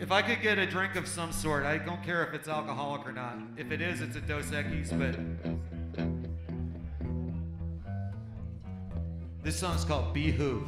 If I could get a drink of some sort, I don't care if it's alcoholic or not. If it is, it's a Dos Equis, but. This song's called Bee Hoof.